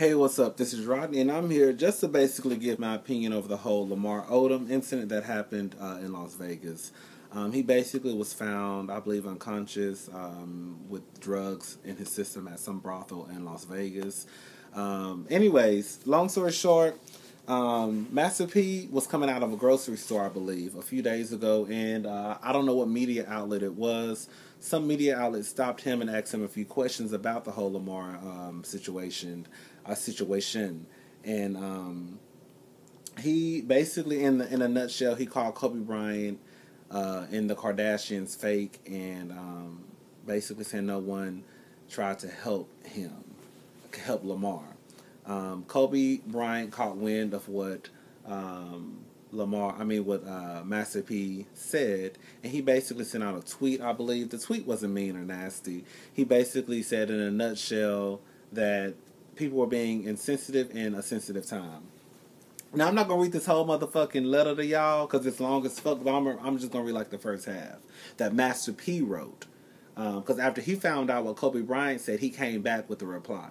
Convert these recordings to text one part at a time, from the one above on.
Hey, what's up? This is Rodney, and I'm here just to basically give my opinion over the whole Lamar Odom incident that happened uh, in Las Vegas. Um, he basically was found, I believe, unconscious um, with drugs in his system at some brothel in Las Vegas. Um, anyways, long story short, um, Master P was coming out of a grocery store, I believe, a few days ago, and uh, I don't know what media outlet it was. Some media outlets stopped him and asked him a few questions about the whole Lamar um, situation a situation, and um, he basically, in the in a nutshell, he called Kobe Bryant uh, and the Kardashians fake, and um, basically saying no one tried to help him, help Lamar. Um, Kobe Bryant caught wind of what um, Lamar, I mean, what uh, Master P said, and he basically sent out a tweet. I believe the tweet wasn't mean or nasty. He basically said, in a nutshell, that people were being insensitive in a sensitive time. Now I'm not gonna read this whole motherfucking letter to y'all because it's long as fuck. But I'm, I'm just gonna read like the first half that Master P wrote. Because um, after he found out what Kobe Bryant said, he came back with a reply.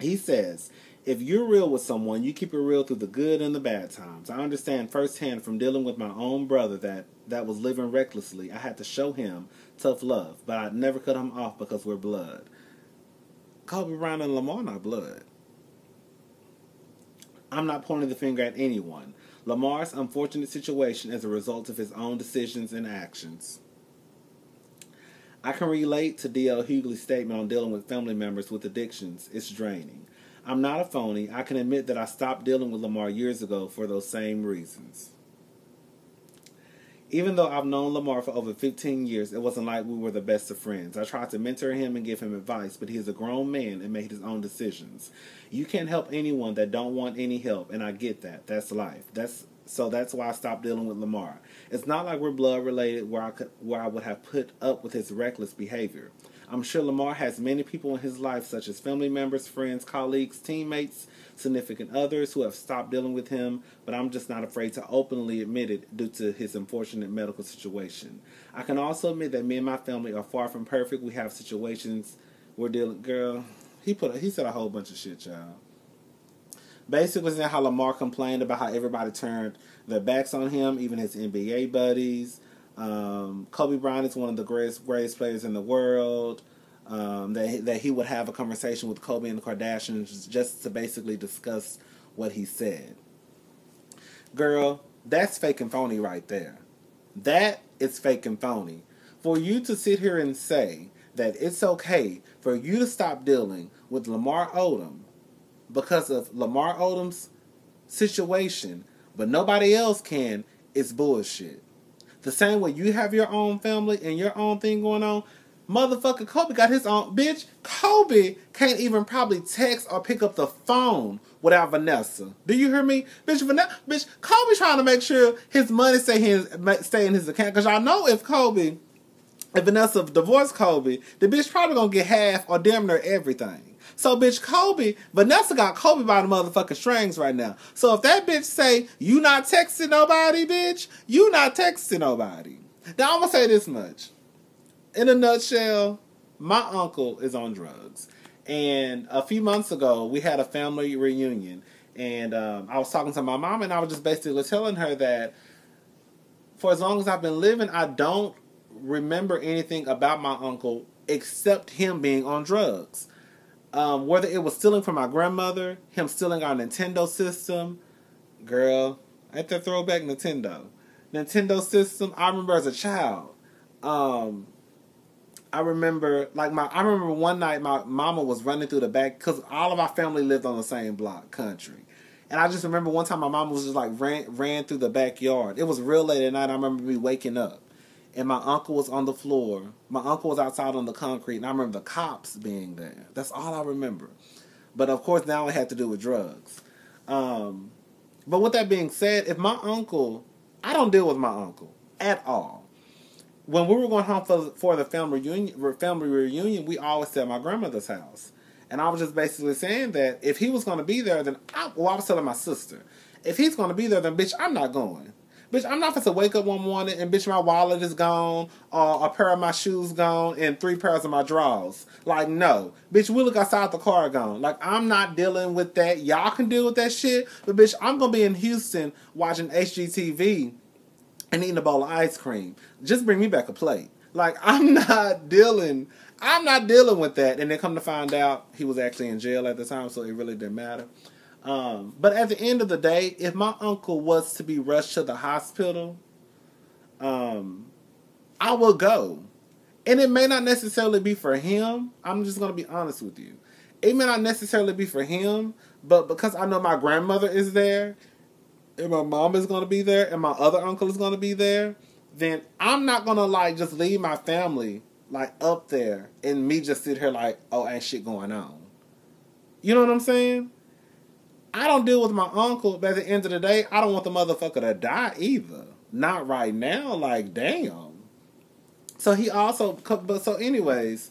He says, "If you're real with someone, you keep it real through the good and the bad times. I understand firsthand from dealing with my own brother that that was living recklessly. I had to show him tough love, but I never cut him off because we're blood." Kobe Bryant and Lamar are blood. I'm not pointing the finger at anyone. Lamar's unfortunate situation is a result of his own decisions and actions. I can relate to D.L. Hughley's statement on dealing with family members with addictions. It's draining. I'm not a phony. I can admit that I stopped dealing with Lamar years ago for those same reasons. Even though I've known Lamar for over 15 years, it wasn't like we were the best of friends. I tried to mentor him and give him advice, but he is a grown man and made his own decisions. You can't help anyone that don't want any help, and I get that. That's life. That's so that's why I stopped dealing with Lamar. It's not like we're blood related where I could where I would have put up with his reckless behavior. I'm sure Lamar has many people in his life, such as family members, friends, colleagues, teammates, significant others who have stopped dealing with him, but I'm just not afraid to openly admit it due to his unfortunate medical situation. I can also admit that me and my family are far from perfect. We have situations we're dealing. Girl, he put a, he said a whole bunch of shit, y'all. Basically, how Lamar complained about how everybody turned their backs on him, even his NBA buddies. Um, Kobe Bryant is one of the greatest greatest players in the world. Um, that that he would have a conversation with Kobe and the Kardashians just to basically discuss what he said. Girl, that's fake and phony right there. That is fake and phony. For you to sit here and say that it's okay for you to stop dealing with Lamar Odom because of Lamar Odom's situation, but nobody else can, is bullshit. The same way you have your own family and your own thing going on, motherfucker Kobe got his own bitch. Kobe can't even probably text or pick up the phone without Vanessa. Do you hear me, bitch? Vanessa, bitch. Kobe trying to make sure his money stay his stay in his account because y'all know if Kobe, if Vanessa divorced Kobe, the bitch probably gonna get half or damn near everything. So, bitch, Kobe, Vanessa got Kobe by the motherfucking strings right now. So, if that bitch say, you not texting nobody, bitch, you not texting nobody. Now, I'm gonna say this much. In a nutshell, my uncle is on drugs. And a few months ago, we had a family reunion. And um, I was talking to my mom, and I was just basically telling her that for as long as I've been living, I don't remember anything about my uncle except him being on drugs. Um, whether it was stealing from my grandmother, him stealing our Nintendo system, girl, at the throwback Nintendo. Nintendo system, I remember as a child. Um, I remember, like my, I remember one night my mama was running through the back because all of our family lived on the same block, country. And I just remember one time my mom was just like ran ran through the backyard. It was real late at night. I remember me waking up and my uncle was on the floor. My uncle was outside on the concrete, and I remember the cops being there. That's all I remember. But of course, now it had to do with drugs. Um, but with that being said, if my uncle, I don't deal with my uncle at all. When we were going home for for the family reunion, family reunion, we always stayed at my grandmother's house, and I was just basically saying that if he was going to be there, then I, well, I was telling my sister, if he's going to be there, then bitch, I'm not going Bitch, I'm not supposed to wake up one morning and bitch, my wallet is gone, or a pair of my shoes gone, and three pairs of my drawers. Like, no. Bitch, we look outside the car gone. Like, I'm not dealing with that. Y'all can deal with that shit. But bitch, I'm gonna be in Houston watching HGTV and eating a bowl of ice cream. Just bring me back a plate. Like, I'm not dealing I'm not dealing with that. And then come to find out he was actually in jail at the time, so it really didn't matter. Um, but at the end of the day, if my uncle was to be rushed to the hospital, um, I will go. And it may not necessarily be for him. I'm just going to be honest with you. It may not necessarily be for him, but because I know my grandmother is there, and my mom is going to be there, and my other uncle is going to be there, then I'm not going to like just leave my family like up there and me just sit here like, oh, ain't shit going on. You know what I'm saying? I don't deal with my uncle, but at the end of the day, I don't want the motherfucker to die either. Not right now. Like, damn. So he also, but so anyways,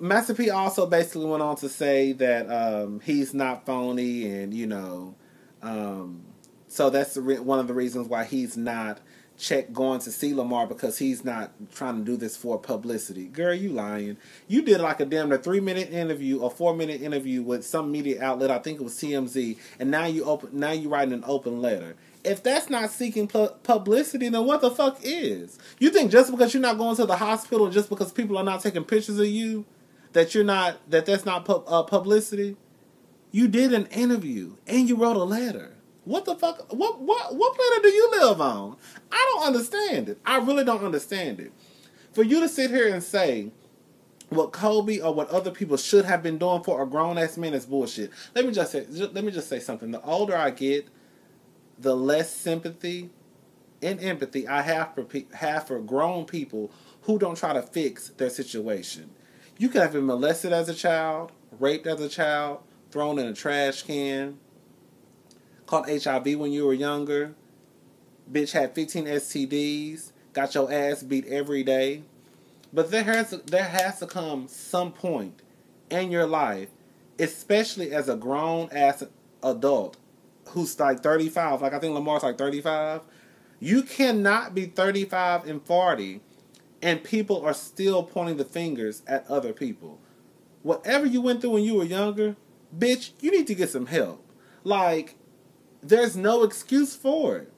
Master P also basically went on to say that um, he's not phony, and you know, um, so that's re- one of the reasons why he's not check going to see Lamar because he's not trying to do this for publicity. Girl, you lying. You did like a damn a three minute interview or four minute interview with some media outlet. I think it was TMZ, and now you open now you writing an open letter. If that's not seeking pu- publicity, then what the fuck is? You think just because you're not going to the hospital, just because people are not taking pictures of you, that you're not that that's not pu- uh, publicity? You did an interview and you wrote a letter. What the fuck? What what what planet do you live on? I don't understand it. I really don't understand it. For you to sit here and say what Kobe or what other people should have been doing for a grown ass man is bullshit. Let me just say. Let me just say something. The older I get, the less sympathy and empathy I have for have for grown people who don't try to fix their situation. You could have been molested as a child, raped as a child, thrown in a trash can, caught HIV when you were younger, bitch had 15 STDs, got your ass beat every day. But there has there has to come some point in your life, especially as a grown ass adult who's like 35, like I think Lamar's like 35. You cannot be 35 and 40 and people are still pointing the fingers at other people. Whatever you went through when you were younger, bitch, you need to get some help. Like there's no excuse for it.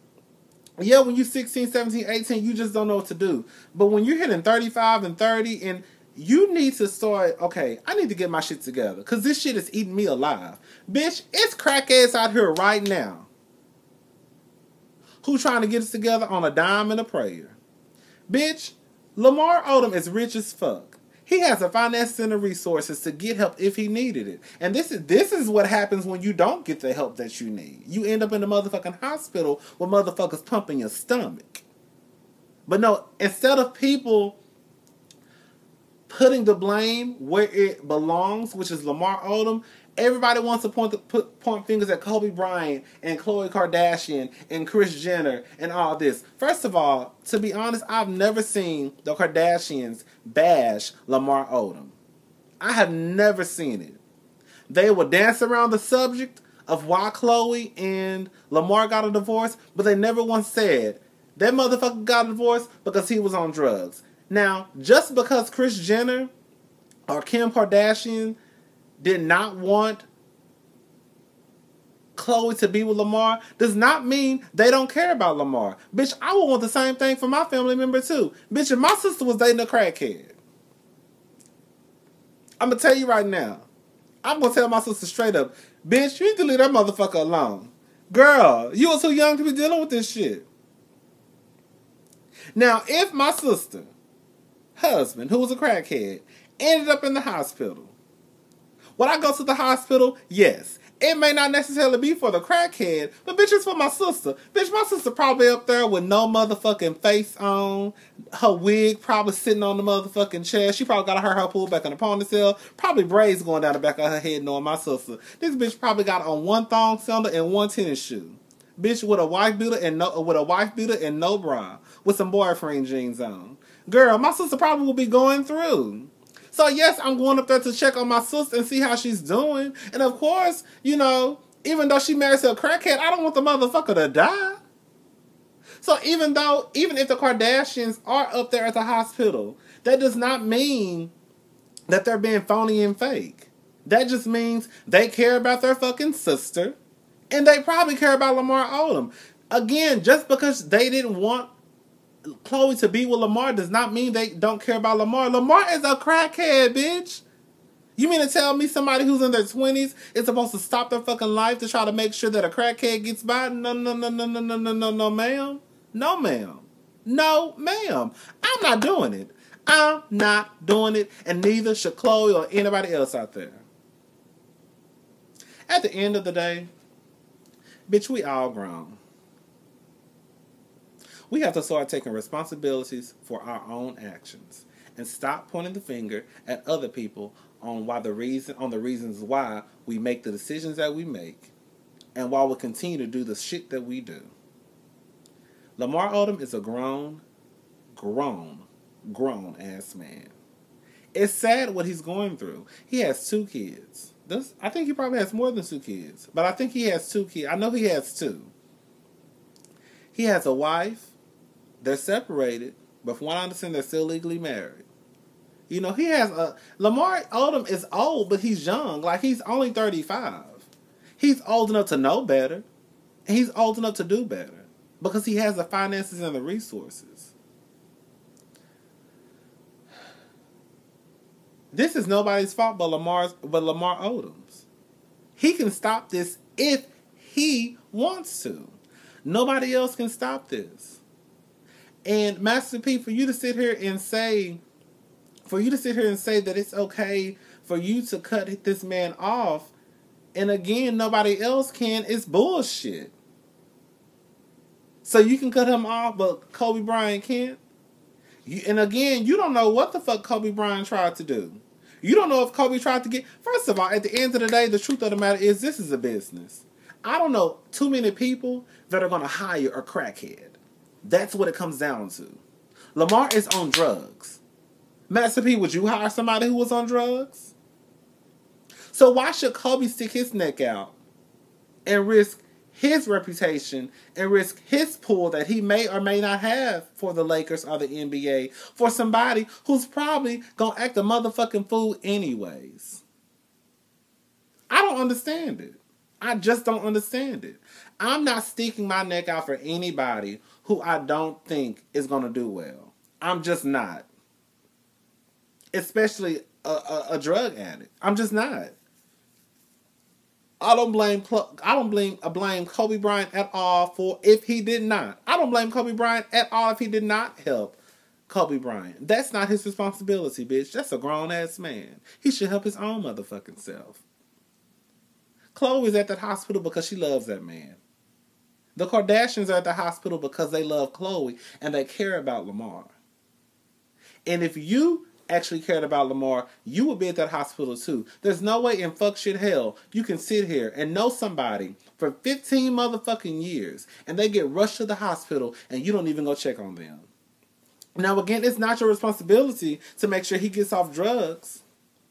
Yeah, when you're 16, 17, 18, you just don't know what to do. But when you're hitting 35 and 30 and you need to start, okay, I need to get my shit together because this shit is eating me alive. Bitch, it's crackheads out here right now who trying to get us together on a dime and a prayer. Bitch, Lamar Odom is rich as fuck. He has the finances and the resources to get help if he needed it. And this is this is what happens when you don't get the help that you need. You end up in the motherfucking hospital with motherfuckers pumping your stomach. But no, instead of people putting the blame where it belongs, which is Lamar Odom, Everybody wants to point the, put, point fingers at Kobe Bryant and Khloe Kardashian and Kris Jenner and all this. First of all, to be honest, I've never seen the Kardashians bash Lamar Odom. I have never seen it. They will dance around the subject of why Khloe and Lamar got a divorce, but they never once said that motherfucker got a divorce because he was on drugs. Now, just because Kris Jenner or Kim Kardashian did not want Khloe to be with Lamar does not mean they don't care about Lamar. Bitch, I would want the same thing for my family member too. Bitch, if my sister was dating a crackhead, I'm gonna tell you right now. I'm gonna tell my sister straight up, bitch, you need to leave that motherfucker alone. Girl, you was too young to be dealing with this shit. Now, if my sister, husband, who was a crackhead, ended up in the hospital, when I go to the hospital, yes. It may not necessarily be for the crackhead, but bitch, it's for my sister. Bitch, my sister probably up there with no motherfucking face on, her wig probably sitting on the motherfucking chair. She probably got her hair pulled back in the ponytail, probably braids going down the back of her head, knowing my sister. This bitch probably got on one thong sandal and one tennis shoe. Bitch with a wife beater and no with a wife beater and no bra, with some boyfriend jeans on. Girl, my sister probably will be going through. So yes, I'm going up there to check on my sister and see how she's doing. And of course, you know, even though she marries a crackhead, I don't want the motherfucker to die. So even though, even if the Kardashians are up there at the hospital, that does not mean that they're being phony and fake. That just means they care about their fucking sister, and they probably care about Lamar Odom. Again, just because they didn't want Khloe to be with Lamar does not mean they don't care about Lamar. Lamar is a crackhead, bitch. You mean to tell me somebody who's in their twenties is supposed to stop their fucking life to try to make sure that a crackhead gets by? No, no, no, no, no, no, no, no, no, ma'am. No, ma'am. No, ma'am. I'm not doing it. I'm not doing it, and neither should Khloe or anybody else out there. At the end of the day, bitch, we all grown. We have to start taking responsibilities for our own actions and stop pointing the finger at other people on why the reason on the reasons why we make the decisions that we make and why we continue to do the shit that we do. Lamar Odom is a grown, grown, grown ass man. It's sad what he's going through. He has two kids. This, I think he probably has more than two kids, but I think he has two kids. I know he has two. He has a wife. They're separated, but from what I understand, they're still legally married. You know, he has a Lamar Odom is old, but he's young. Like he's only thirty five. He's old enough to know better. He's old enough to do better because he has the finances and the resources. This is nobody's fault but Lamar's but Lamar Odom's. He can stop this if he wants to. Nobody else can stop this. And Master P, for you to sit here and say for you to sit here and say that it's okay for you to cut this man off, and again, nobody else can, it's bullshit. So you can cut him off, but Kobe Bryant can't? You, and again, you don't know what the fuck Kobe Bryant tried to do. You don't know if Kobe tried to get. First of all, at the end of the day, the truth of the matter is this is a business. I don't know too many people that are going to hire a crackhead. That's what it comes down to. Lamar is on drugs. Master P, would you hire somebody who was on drugs? So why should Kobe stick his neck out and risk his reputation and risk his pool that he may or may not have for the Lakers or the NBA for somebody who's probably gonna act a motherfucking fool anyways? I don't understand it. I just don't understand it. I'm not sticking my neck out for anybody who I don't think is gonna do well. I'm just not especially a, a, a drug addict. I'm just not. I don't blame I don't blame I blame Kobe Bryant at all for if he did not. I don't blame Kobe Bryant at all if he did not help Kobe Bryant. That's not his responsibility, bitch. That's a grown ass man. He should help his own motherfucking self. Khloe is at that hospital because she loves that man. The Kardashians are at the hospital because they love Khloe and they care about Lamar. And if you actually cared about Lamar, you would be at that hospital too. There's no way in fuck shit hell you can sit here and know somebody for 15 motherfucking years and they get rushed to the hospital and you don't even go check on them. Now, again, it's not your responsibility to make sure he gets off drugs.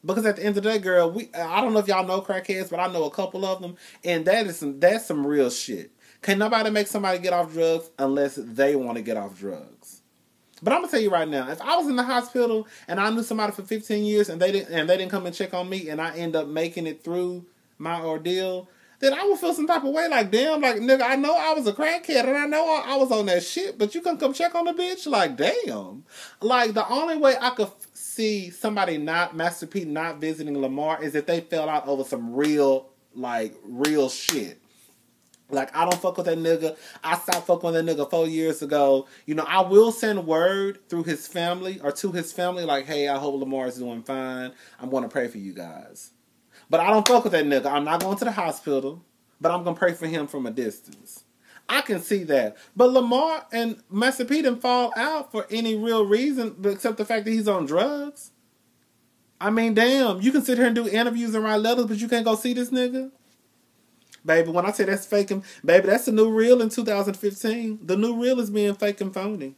Because at the end of the day, girl, we I don't know if y'all know crackheads, but I know a couple of them, and that is some that's some real shit. Can nobody make somebody get off drugs unless they want to get off drugs? But I'm gonna tell you right now, if I was in the hospital and I knew somebody for 15 years and they didn't and they didn't come and check on me and I end up making it through my ordeal, then I would feel some type of way. Like, damn, like nigga, I know I was a crackhead and I know I, I was on that shit, but you can come check on the bitch. Like, damn. Like the only way I could f- see somebody not Master P not visiting Lamar is if they fell out over some real like real shit. Like I don't fuck with that nigga. I stopped fucking with that nigga four years ago. You know, I will send word through his family or to his family, like, hey, I hope Lamar is doing fine. I'm gonna pray for you guys. But I don't fuck with that nigga. I'm not going to the hospital, but I'm gonna pray for him from a distance. I can see that. But Lamar and P didn't fall out for any real reason except the fact that he's on drugs. I mean, damn, you can sit here and do interviews and write letters, but you can't go see this nigga. Baby, when I say that's fake, baby, that's the new real in 2015. The new real is being fake and phony.